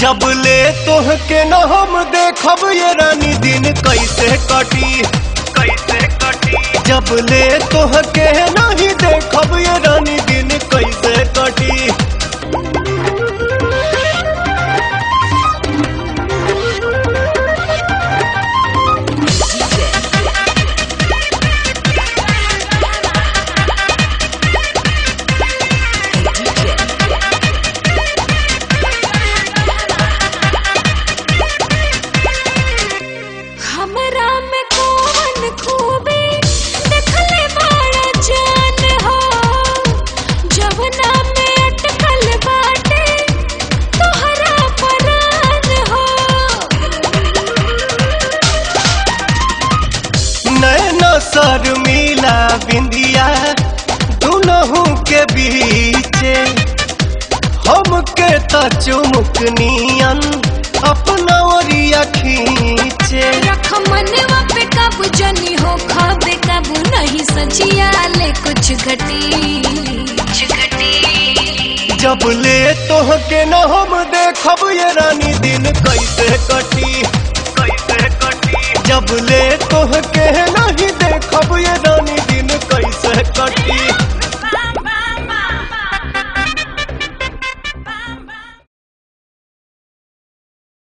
जब ले तोह के न हम देखब ये रानी दिन कैसे कटी। कैसे कटी जब ले तोह के नहीं देखब ये रानी दिन कैसे कटी। शर्मिला बिंदिया दोनों के बीच। हम के तो अपना खींचे। पे जनी हो खाबे नहीं सचिया ले कुछ घटी। कुछ घटी। जब ले तो के न हम देखब ये रानी दिन कैसे कटी। कैसे कटी। जब ले तो के ना ಕಟ್ಟಿ